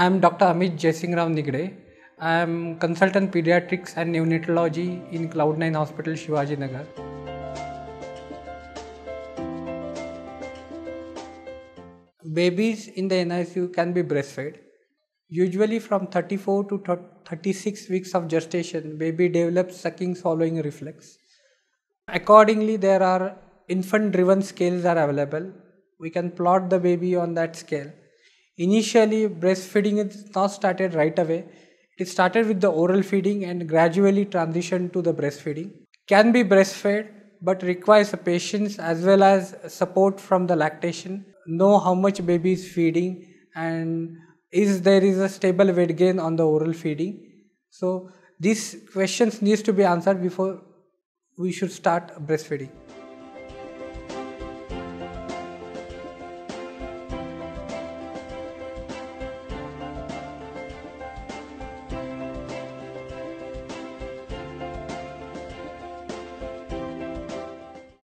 I am Dr. Amit Jayasingrao Nigade. I am consultant pediatrics and neonatology in Cloudnine Hospital, Shivaji Nagar. Babies in the NICU can be breastfed. Usually from 34 to 36 weeks of gestation, baby develops sucking swallowing reflex. Accordingly, there are infant driven scales are available. We can plot the baby on that scale. Initially, breastfeeding is not started right away. It started with the oral feeding and gradually transitioned to the breastfeeding. Can be breastfed but requires patience as well as support from the lactation. Know how much baby is feeding and is there is a stable weight gain on the oral feeding. So these questions needs to be answered before we should start breastfeeding.